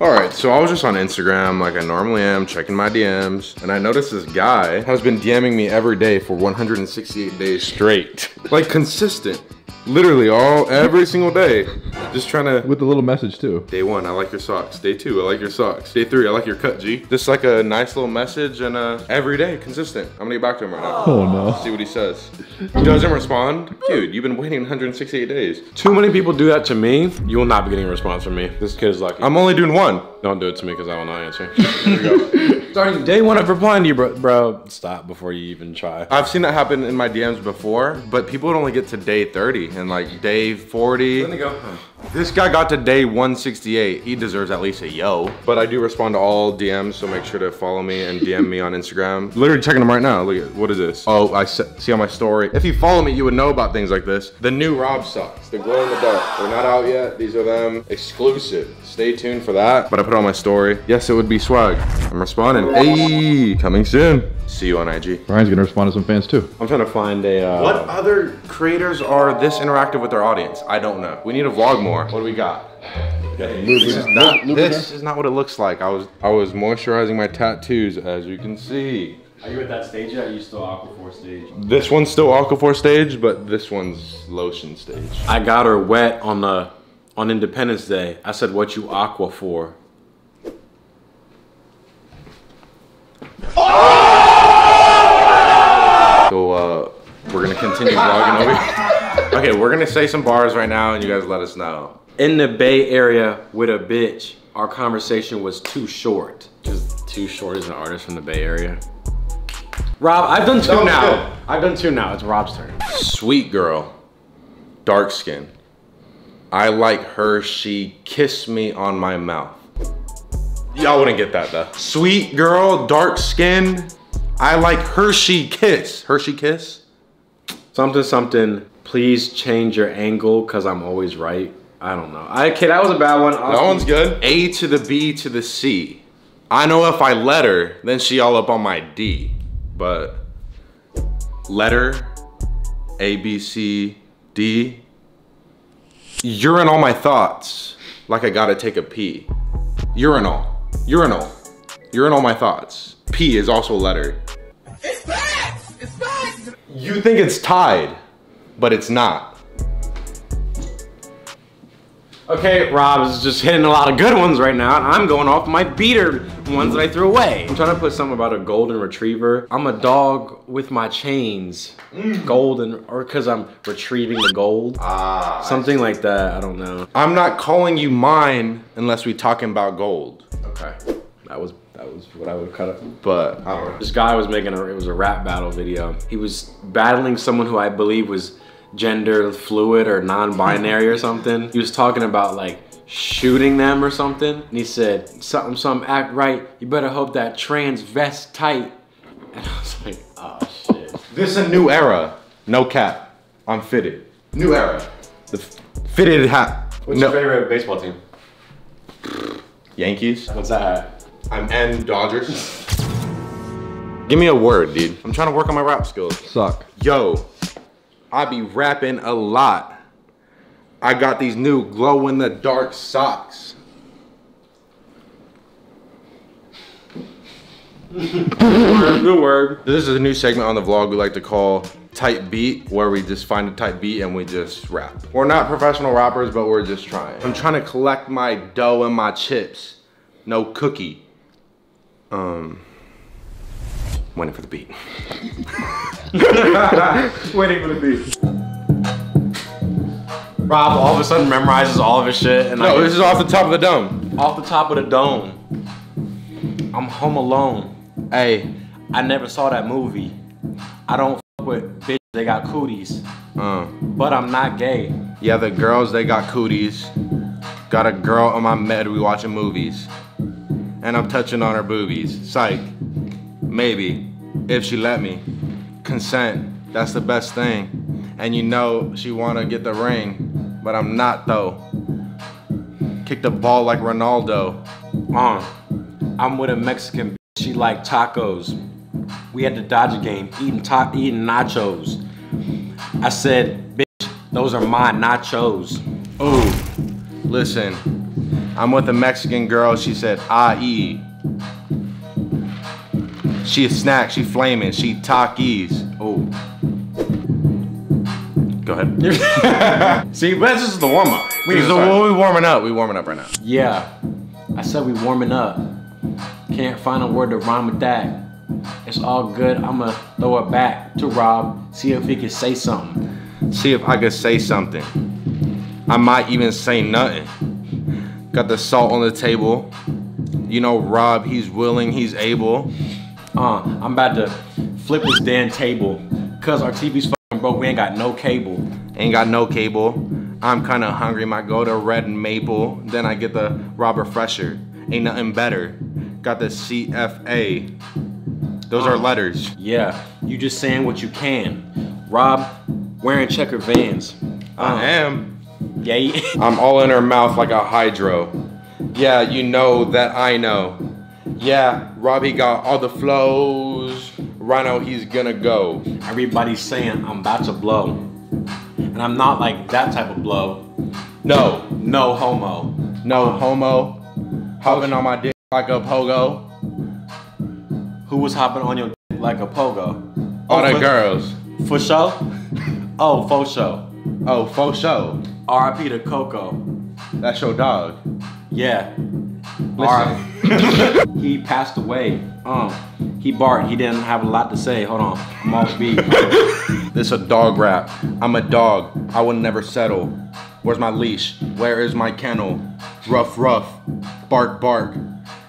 All right, so I was just on Instagram like I normally am, checking my DMs, and I noticed this guy has been DMing me every day for 168 days straight. like consistent. Literally all every single day. Just trying to With a little message too. Day one, I like your socks. Day two, I like your socks. Day three, I like your cut, G. Just like a nice little message and uh, every day, consistent. I'm gonna get back to him right now. Oh no. See what he says. He doesn't respond. Dude, you've been waiting 168 days. Too many people do that to me. You will not be getting a response from me. This kid is lucky. I'm only doing one. Don't do it to me because I will not answer. Here we go. Starting day one of replying to you, bro. Bro, stop before you even try. I've seen that happen in my DMs before, but people would only get to day 30 and like day 40. Let me go. This guy got to day 168. He deserves at least a yo. But I do respond to all DMs, so make sure to follow me and DM me on Instagram. Literally checking them right now. Look at what is this? Oh, I see on my story. If you follow me, you would know about things like this. The new Rob socks, the glow in the dark. They're not out yet. These are them exclusive. Stay tuned for that. But I put on my story. Yes, it would be swag. I'm responding. Hey, coming soon. See you on IG. Ryan's gonna respond to some fans too. I'm trying to find a. Uh, What other creators are this interactive with our audience? I don't know. We need to vlog more. What do we got? This is not, this is not what it looks like. I was I was moisturizing my tattoos, as you can see. Are you at that stage yet? Are you still Aquaphor stage? This one's still Aquaphor stage, but this one's lotion stage. I got her wet on the on Independence Day. I said, "What you aqua for?" So uh, we're gonna continue vlogging over. here. Okay, we're gonna say some bars right now, and you guys let us know. In the Bay Area with a bitch, our conversation was too short. Is too short as an artist from the Bay Area? Rob, I've done two was now. good. I've done two now. It's Rob's turn. Sweet girl, dark skin. I like her. She kissed me on my mouth. Y'all wouldn't get that though. Sweet girl, dark skin. I like Hershey kiss. Hershey kiss. Something, something. Please change your angle, cause I'm always right. I don't know. I, okay, that was a bad one. That one's good. A to the B to the C. I know if I let her, then she all up on my D. But letter A B C D. You're in all my thoughts. Like I gotta take a pee. Urinal. Urinal. You're in all my thoughts. P is also a letter. You think it's tied, but it's not. Okay, Rob is just hitting a lot of good ones right now, and I'm going off my beater ones that I threw away. I'm trying to put something about a golden retriever. I'm a dog with my chains. Golden, or because I'm retrieving the gold. Ah. Something like that, I don't know. I'm not calling you mine unless we're talking about gold. Okay. That was that was what I would cut up. But I don't know. This guy was making a it was a rap battle video. He was battling someone who I believe was gender fluid or non-binary or something. He was talking about like shooting them or something. And he said, something, something, act right. You better hope that trans vest tight. And I was like, oh shit. This is a new era. No cap. I'm fitted. New era. The fitted hat. What's no. Your favorite baseball team? Yankees. What's that hat? I'm N Dodgers. Give me a word, dude. I'm trying to work on my rap skills. Suck. Yo, I be rapping a lot. I got these new glow in the dark socks. Good word. This is a new segment on the vlog we like to call Tight Beat, where we just find a tight beat and we just rap. We're not professional rappers, but we're just trying. I'm trying to collect my dough and my chips. No cookie. Um, waiting for the beat. Waiting for the beat. Rob all of a sudden memorizes all of his shit and No, get- this is off the top of the dome. off the top of the dome. I'm home alone. Hey, I never saw that movie. I don't fuck with bitches, they got cooties. Uh, But I'm not gay. yeah, the girls, they got cooties. Got a girl on my med, we watching movies. And I'm touching on her boobies. Psych. Maybe. If she let me. Consent. That's the best thing. And you know she wanna get the ring. But I'm not though. Kick the ball like Ronaldo. Uh, I'm with a Mexican bitch, she like tacos. We had the Dodger game, eating ta- eating nachos. I said, bitch, those are my nachos. Ooh, listen. I'm with a Mexican girl, she said, I-E. She a snack, she flaming, she Takis. Oh. Go ahead. See, but this is the warm up. We so we warming up? We warming up right now. Yeah, I said we warming up. Can't find a word to rhyme with that. It's all good. I'ma throw it back to Rob. See if he can say something. See if I can say something. I might even say nothing. Got the salt on the table. You know, Rob, he's willing, he's able. Uh, I'm about to flip this damn table. Cause our TV's fucking broke. We ain't got no cable. Ain't got no cable. I'm kinda hungry. Might go to Red Maple. Then I get the Rob Refresher. Ain't nothing better. Got the CFA. Those are letters. Yeah, you just saying what you can. Rob wearing checker vans. I am. Yeah, I'm all in her mouth like a hydro. Yeah, you know that I know. Yeah, Robbie got all the flows. Rhino, he's gonna go. everybody's saying I'm about to blow. And I'm not like that type of blow. No, No homo. no uh-huh. homo. Hopping on my dick like a pogo. Who was hopping on your dick like a pogo? All the oh, for- girls. For show? Oh, for show. Oh, for show. RIP to Coco. That's your dog. Yeah. Listen. He passed away. Um, he barked. He didn't have a lot to say. Hold on. I'm off beat. This a dog rap. I'm a dog. I will never settle. Where's my leash? Where is my kennel? Rough, rough. Bark, bark.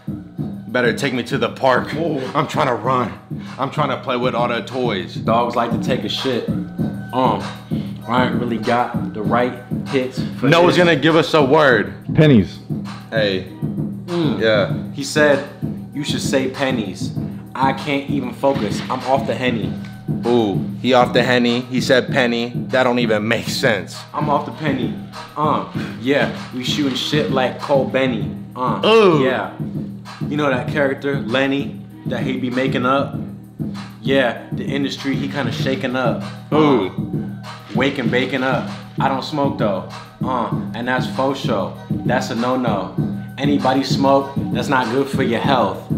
Better take me to the park. I'm trying to run. I'm trying to play with all the toys. Dogs like to take a shit. Um, I ain't really got the right hits. For No one's this. gonna give us a word. Pennies. Hey. Yeah. He said, you should say pennies. I can't even focus. I'm off the henny. Ooh, he off the henny. He said penny. That don't even make sense. I'm off the penny. Uh, yeah, we shooting shit like Cole Benny. Uh, Ooh. yeah. You know that character, Lenny, that he be making up? Yeah, the industry, he kind of shaking up. Ooh. Uh, waking, baking up. I don't smoke though. Uh, and that's faux show. That's a no-no. Anybody smoke, that's not good for your health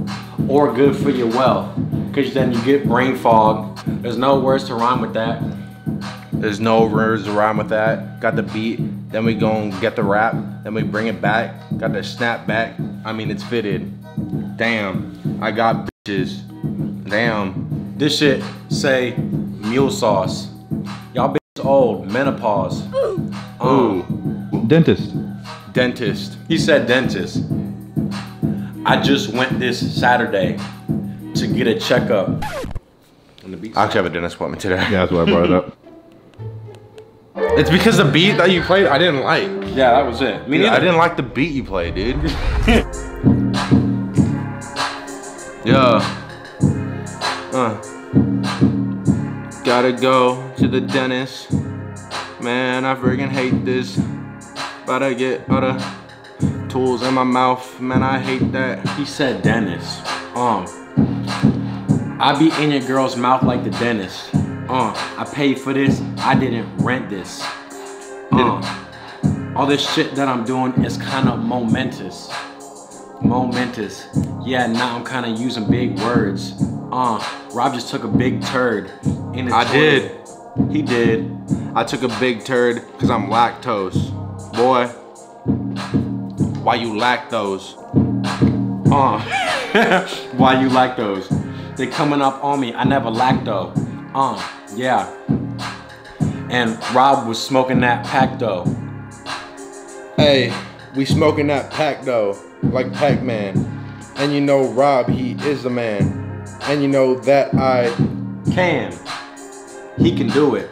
or good for your wealth. Cause then you get brain fog. There's no words to rhyme with that. There's no words to rhyme with that. Got the beat, then we gon' get the rap, then we bring it back. Got the snap back. I mean, it's fitted. Damn, I got bitches. Damn. This shit say mule sauce. Y'all bitches old, menopause. Ooh, Dentist. dentist. He said dentist. I just went this Saturday to get a checkup. And the beat I actually have a dentist appointment today. Yeah, that's why I brought it up. It's because the beat that you played, I didn't like. Yeah, that was it. Me Dude, neither. I didn't like the beat you played, dude. yeah. Uh. Gotta go to the dentist. Man, I freaking hate this. About to get all the tools in my mouth. Man, I hate that. He said dentist. Um, I be in your girl's mouth like the dentist. Uh, I paid for this. I didn't rent this. Uh, all this shit that I'm doing is kind of momentous. Momentous. Yeah, now I'm kind of using big words. Uh, Rob just took a big turd in his I toilet. He did. I took a big turd because I'm lactose. Boy, why you lactose? Uh, why you like those? They coming up on me. I never lack though. Uh, yeah. And Rob was smoking that pack though. Hey, we smoking that pack though, like Pac-Man. And you know Rob, he is the man. And you know that I Can. He can do it.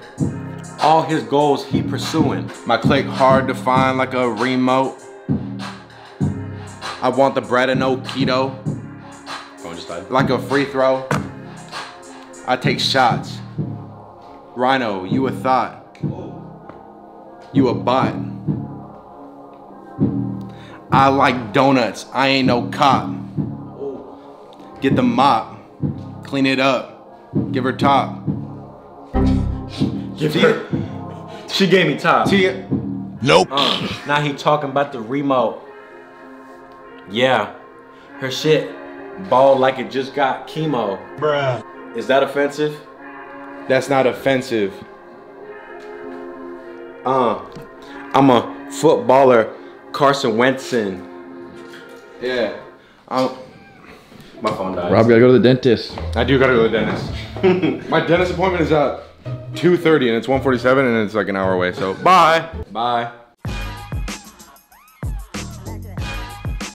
All his goals he pursuing. my click hard to find like a remote. I want the bread and no keto, Phone just died. like a free throw. I take shots. Rhino, you a thought. You a bot. I like donuts. I ain't no cop. Get the mop. Clean it up. Give her top. Give her. She gave me top. T- Uh, now he talking about the remote. Yeah, her shit bald like it just got chemo. Bruh. Is that offensive? That's not offensive. Uh, I'm a footballer, Carson Wentzen. Yeah. I'm, My phone died. Rob gotta go to the dentist. I do gotta go to the dentist. My dentist appointment is at 2.30 and it's 1.47 and it's like an hour away, so bye. Bye.